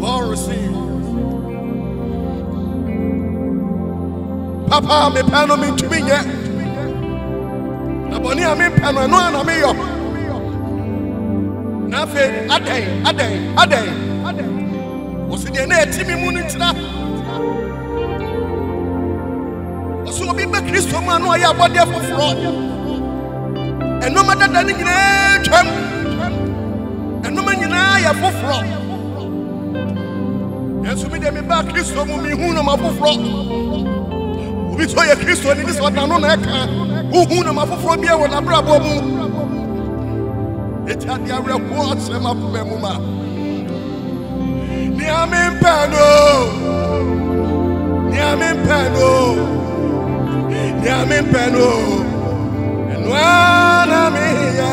Paul si papa a mepɛ no mentumi nyɛ na bɔne a mempɛ no ɛno a na meyɔ na afei adɛn adɛn adɛn wɔsi deɛ na ɛti me mu no nkyira wɔsi obi bɛ kristo mu a na ɔyɛ abɔdeɛ foforɔ ɛnoma dada no nyinaa twam ɛnoma nyinaa yɛ foforɔ nanso me deɛ mebaa kristo mu mehu no ma foforɔ obi sɛ ɔyɛ kristo ne ne sɛ ɔda no na ɛka wohu no ma foforɔ biɛ wɔ n'abrabɔ mu ɛti ade awerɛhoɔ akyerɛ m'akoma mu ma nea mempɛ no nea mempɛ no nea mempɛ no ɛnoa na meyɛ